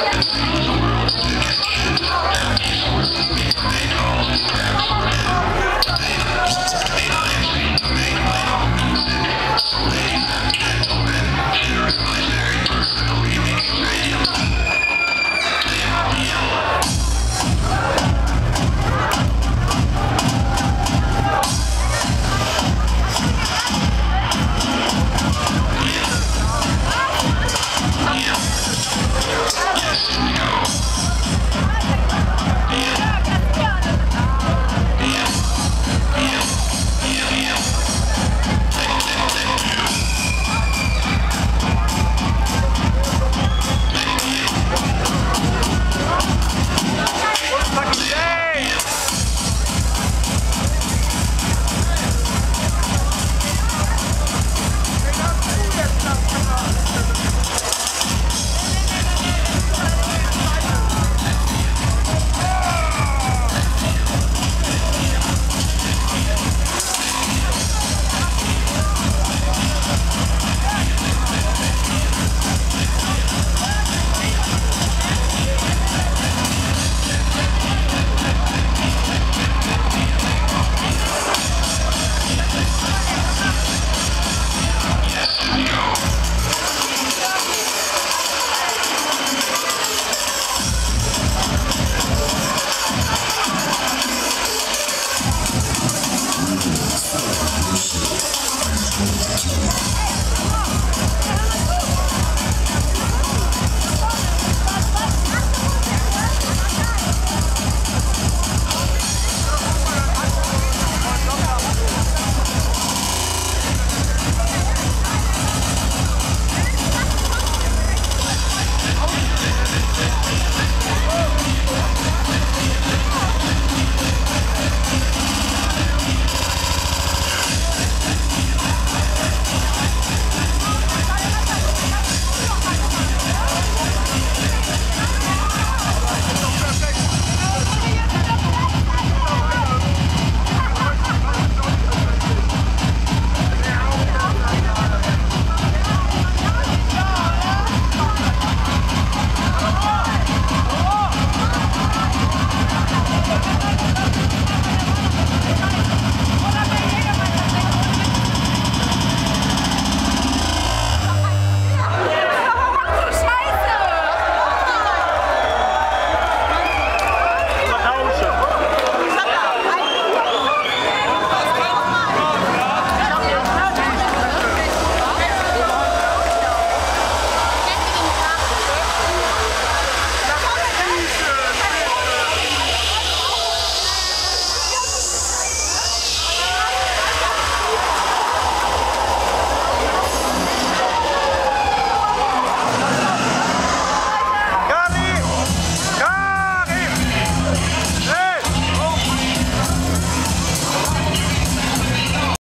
Yeah.